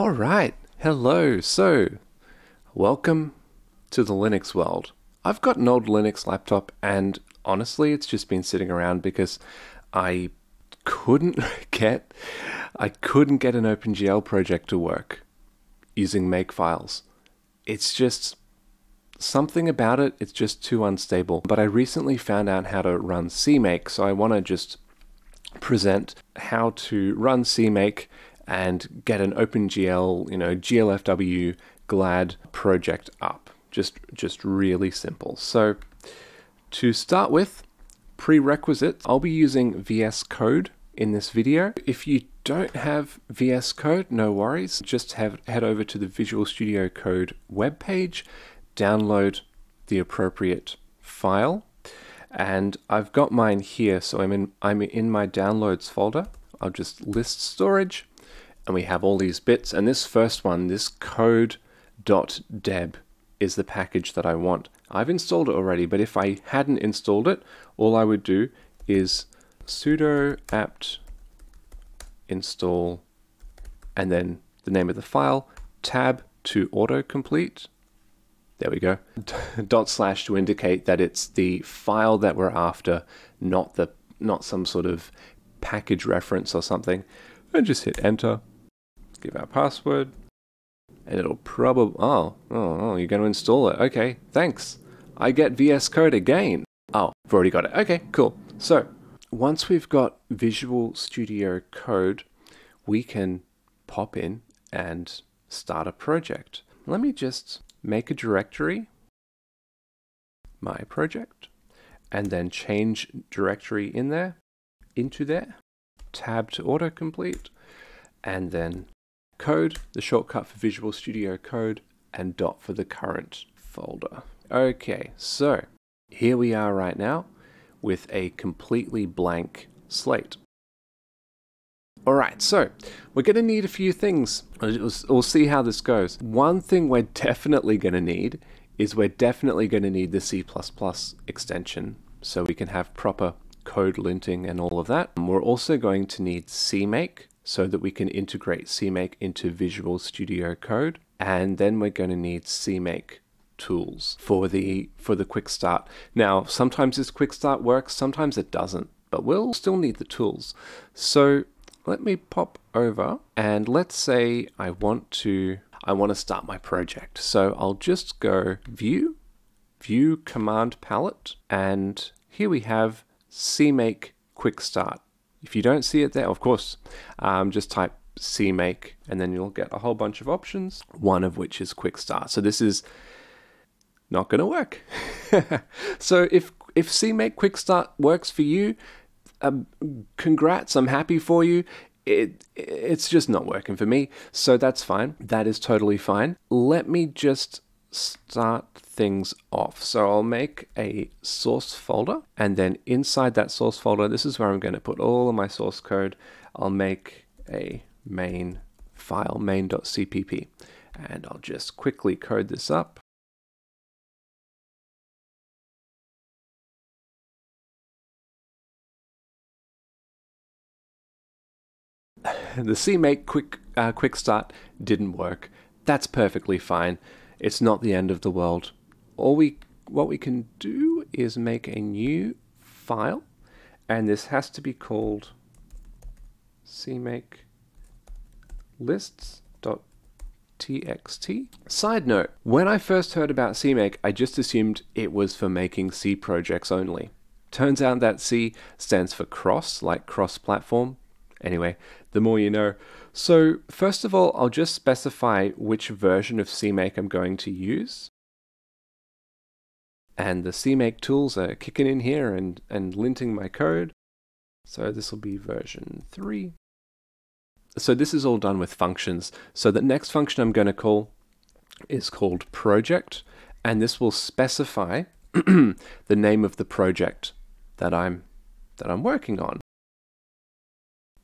All right. Hello. So, welcome to the Linux world. I've got an old Linux laptop, and honestly, it's just been sitting around because I couldn't get I couldn't get an OpenGL project to work using Makefiles. It's just something about it, it's just too unstable. But I recently found out how to run CMake, so I want to just present how to run CMake and get an OpenGL, you know, GLFW GLAD project up. Just just really simple. So to start with, prerequisites, I'll be using VS Code in this video. If you don't have VS Code, no worries. Just have head over to the Visual Studio Code webpage, download the appropriate file, and I've got mine here. So I'm in I'm in my downloads folder. I'll just list storage, and we have all these bits. And this first one, this code.deb, is the package that I want. I've installed it already, but if I hadn't installed it, all I would do is sudo apt install and then the name of the file, tab to autocomplete. There we go. Dot slash to indicate that it's the file that we're after, not the not some sort of package reference or something. And just hit enter. Give our password. And it'll probably oh, oh, oh, you're going to install it. Okay, thanks. I get VS Code again. Oh, I've already got it. Okay, cool. So once we've got Visual Studio Code, we can pop in and start a project. Let me just make a directory, my project, and then change directory in there, into there, tab to autocomplete, and then code, the shortcut for Visual Studio Code, and dot for the current folder. Okay, so here we are right now with a completely blank slate. Alright, so we're going to need a few things. We'll see how this goes. One thing we're definitely going to need is we're definitely going to need the C++ extension so we can have proper code linting and all of that. And we're also going to need CMake so that we can integrate CMake into Visual Studio Code. And then we're going to need CMake tools for the for the quick start. Now, sometimes this quick start works, sometimes it doesn't, but we'll still need the tools. So let me pop over and let's say I want to I want to start my project. So I'll just go view, view command palette, and here we have CMake quick start. If you don't see it there, of course, um, just type CMake and then you'll get a whole bunch of options, one of which is quick start. So this is not going to work. so if if CMake Quick Start works for you, um, congrats, I'm happy for you. It it's just not working for me, so that's fine. That is totally fine. Let me just start things off. So I'll make a source folder, and then inside that source folder, this is where I'm going to put all of my source code. I'll make a main file, main.cpp, and I'll just quickly code this up. the CMake quick uh, quick start didn't work. That's perfectly fine. It's not the end of the world. All we what we can do is make a new file, and this has to be called CMake lists.txt. Side note, when I first heard about CMake, I just assumed it was for making C projects only. Turns out that C stands for cross, like cross-platform, Anyway, the more you know. So first of all, I'll just specify which version of CMake I'm going to use. And the CMake tools are kicking in here and, and linting my code. So this will be version 3. So this is all done with functions. So the next function I'm going to call is called project. And this will specify the name of the project that I'm that I'm working on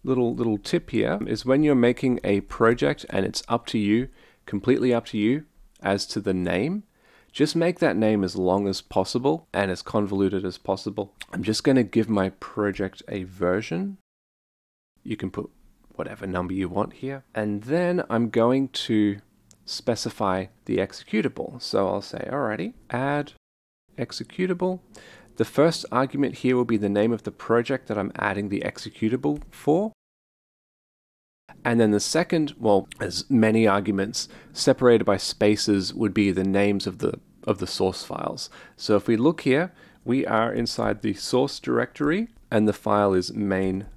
little little tip here is when you're making a project and it's up to you, completely up to you as to the name, just make that name as long as possible and as convoluted as possible. I'm just going to give my project a version. You can put whatever number you want here. And then I'm going to specify the executable. So I'll say, alrighty, add executable. The first argument here will be the name of the project that I'm adding the executable for. And then the second, well, as many arguments separated by spaces would be the names of the of the source files. So if we look here, we are inside the source directory and the file is main.cpp.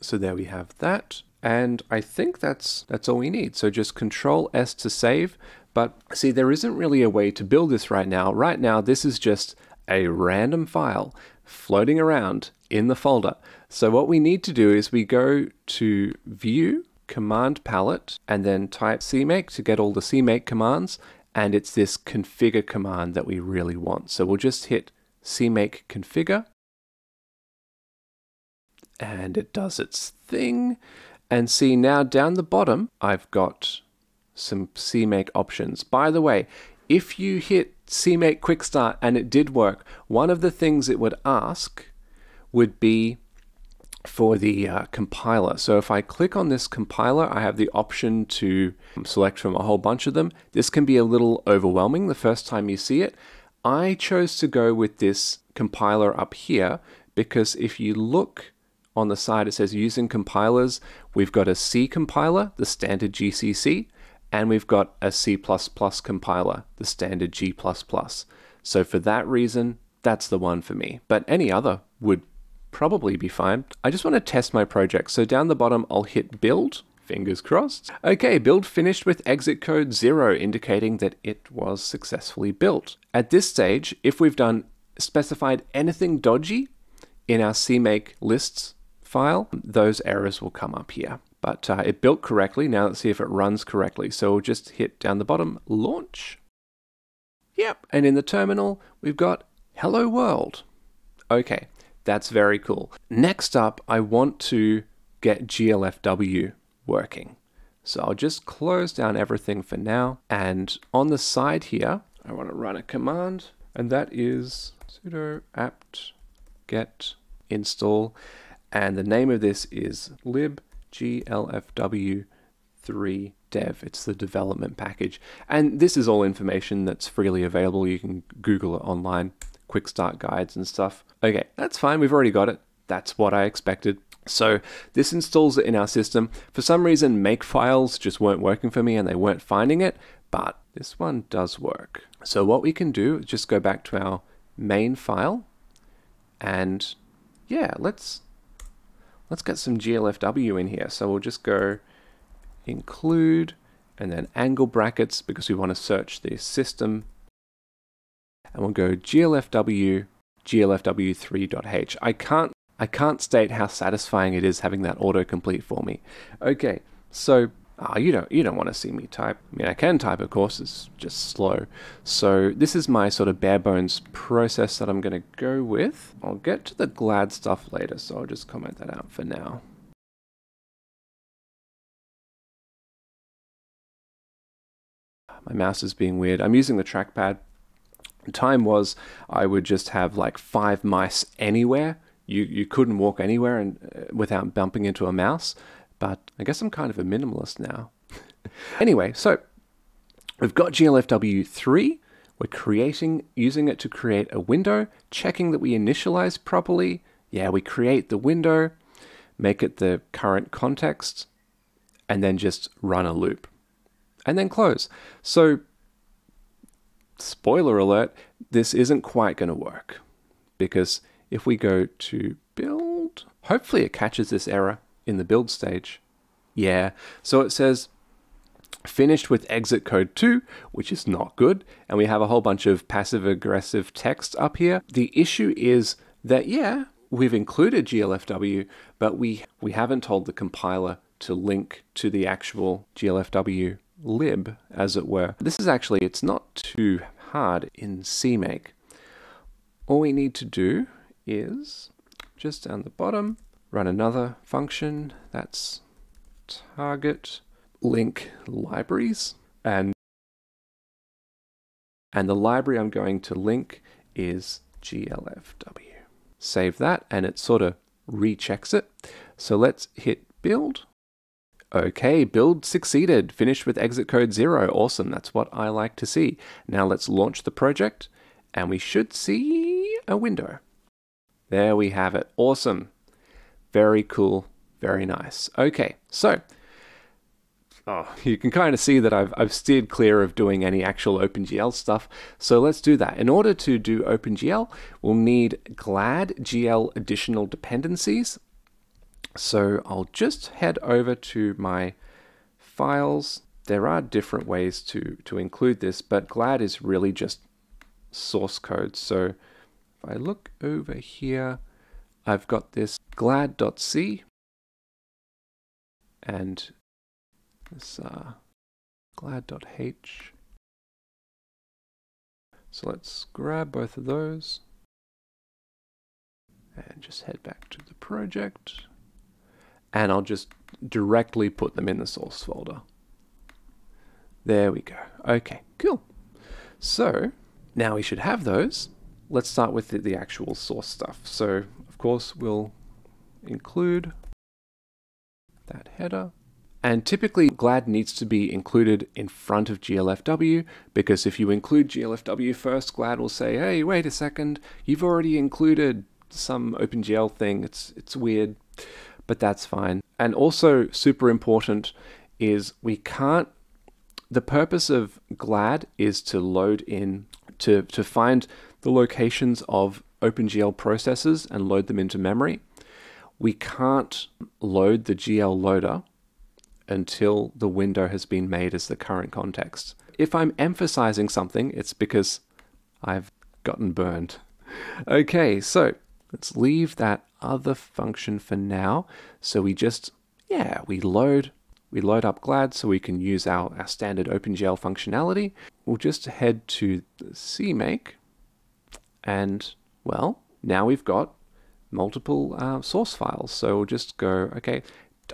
So there we have that. And I think that's that's all we need. So just control S to save. But see, there isn't really a way to build this right now. Right now, this is just a random file floating around in the folder. So what we need to do is we go to View, Command Palette, and then type CMake to get all the CMake commands. And it's this configure command that we really want. So we'll just hit CMake configure. And it does its thing. And see now down the bottom, I've got some CMake options. By the way, if you hit CMake Quick Start and it did work, one of the things it would ask would be for the uh, compiler. So if I click on this compiler, I have the option to select from a whole bunch of them. This can be a little overwhelming the first time you see it. I chose to go with this compiler up here because if you look on the side, it says using compilers. We've got a C compiler, the standard GCC, and we've got a C++ compiler, the standard G++. So for that reason, that's the one for me. But any other would probably be fine. I just want to test my project. So down the bottom, I'll hit build, fingers crossed. Okay, build finished with exit code zero, indicating that it was successfully built. At this stage, if we've done specified anything dodgy in our CMake lists file, those errors will come up here. But uh, it built correctly. Now let's see if it runs correctly. So we'll just hit down the bottom, launch. Yep, and in the terminal, we've got hello world. Okay, that's very cool. Next up, I want to get GLFW working. So I'll just close down everything for now. And on the side here, I want to run a command, and that is sudo apt get install. And the name of this is lib glfw3 dev. It's the development package. And this is all information that's freely available. You can Google it online, quick start guides and stuff. Okay, that's fine. We've already got it. That's what I expected. So this installs it in our system. For some reason, make files just weren't working for me and they weren't finding it, but this one does work. So what we can do is just go back to our main file and yeah, let's let's get some GLFW in here. So we'll just go include and then angle brackets because we want to search the system. And we'll go GLFW, GLFW3.h. I can't I can't state how satisfying it is having that autocomplete for me. Okay, so Oh, you don't you don't want to see me type. I mean, I can type, of course. It's just slow. So this is my sort of bare bones process that I'm going to go with. I'll get to the glad stuff later, so I'll just comment that out for now. My mouse is being weird. I'm using the trackpad. Time was I would just have like five mice anywhere. You you couldn't walk anywhere and uh, without bumping into a mouse but I guess I'm kind of a minimalist now. anyway, so we've got GLFW3. We're creating, using it to create a window, checking that we initialize properly. Yeah, we create the window, make it the current context, and then just run a loop. And then close. So, spoiler alert, this isn't quite going to work. Because if we go to build, hopefully it catches this error in the build stage. Yeah, so it says finished with exit code 2, which is not good, and we have a whole bunch of passive aggressive text up here. The issue is that, yeah, we've included GLFW, but we, we haven't told the compiler to link to the actual GLFW lib, as it were. This is actually, it's not too hard in CMake. All we need to do is just down the bottom, run another function that's target link libraries and and the library I'm going to link is glfw. Save that and it sort of rechecks it. So let's hit build. Okay, build succeeded. Finished with exit code zero. Awesome. That's what I like to see. Now let's launch the project and we should see a window. There we have it. Awesome. Very cool. Very nice. Okay, so oh, you can kind of see that I've, I've steered clear of doing any actual OpenGL stuff. So let's do that. In order to do OpenGL, we'll need GLAD GL additional dependencies. So I'll just head over to my files. There are different ways to, to include this, but GLAD is really just source code. So if I look over here, I've got this glad.c and this uh, glad.h. So let's grab both of those and just head back to the project and I'll just directly put them in the source folder. There we go. Okay, cool. So now we should have those. Let's start with the, the actual source stuff. So of course we'll include that header. And typically GLAD needs to be included in front of GLFW because if you include GLFW first, GLAD will say, hey, wait a second, you've already included some OpenGL thing. It's, it's weird but that's fine. And also super important is we can't, the purpose of GLAD is to load in, to, to find the locations of OpenGL processes and load them into memory. We can't load the GL loader until the window has been made as the current context. If I'm emphasizing something, it's because I've gotten burned. Okay, so let's leave that other function for now. So we just, yeah, we load, we load up GLAD so we can use our, our standard OpenGL functionality. We'll just head to CMake and, well, now we've got multiple uh, source files. So we'll just go, okay,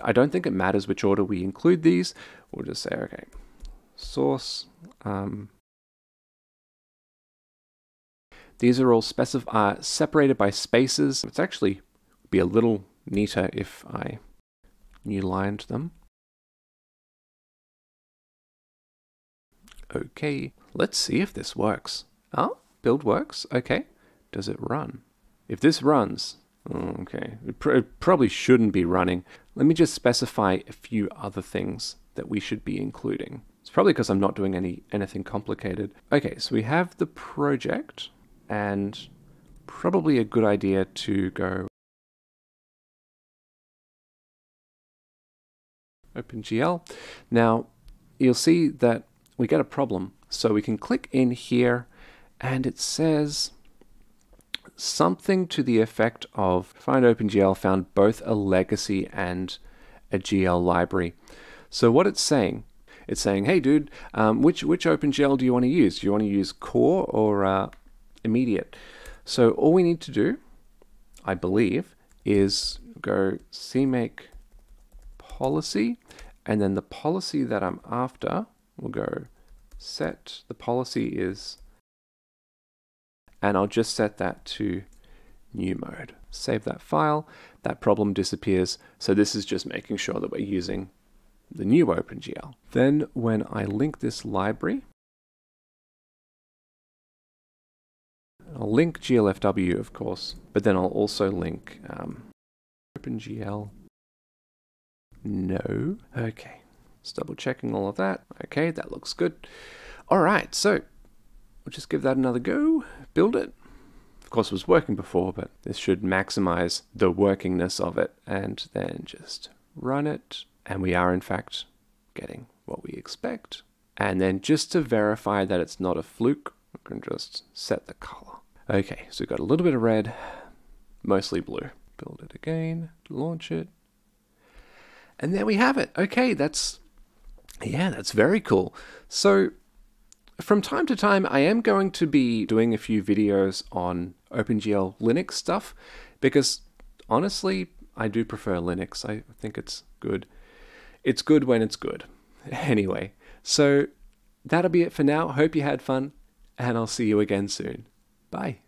I don't think it matters which order we include these. We'll just say, okay, source, um, these are all specif uh, separated by spaces. It's actually be a little neater if I new lined them. Okay, let's see if this works. Oh, build works. Okay, does it run? If this runs, okay, it, pr it probably shouldn't be running. Let me just specify a few other things that we should be including. It's probably because I'm not doing any anything complicated. Okay, so we have the project and probably a good idea to go OpenGL. Now, you'll see that we get a problem. So we can click in here and it says something to the effect of find OpenGL found both a legacy and a GL library. So what it's saying, it's saying, hey dude, um, which, which OpenGL do you want to use? Do you want to use core or uh, immediate? So all we need to do, I believe, is go cmake policy, and then the policy that I'm after will go set, the policy is, and I'll just set that to new mode. Save that file, that problem disappears, so this is just making sure that we're using the new OpenGL. Then when I link this library, I'll link GLFW, of course, but then I'll also link um, OpenGL no. Okay. Just double checking all of that. Okay, that looks good. All right, so we'll just give that another go. Build it. Of course, it was working before, but this should maximize the workingness of it. And then just run it. And we are, in fact, getting what we expect. And then just to verify that it's not a fluke, we can just set the color. Okay, so we've got a little bit of red, mostly blue. Build it again, launch it, and there we have it. Okay, that's, yeah, that's very cool. So from time to time, I am going to be doing a few videos on OpenGL Linux stuff because honestly, I do prefer Linux. I think it's good. It's good when it's good. Anyway, so that'll be it for now. Hope you had fun, and I'll see you again soon. Bye.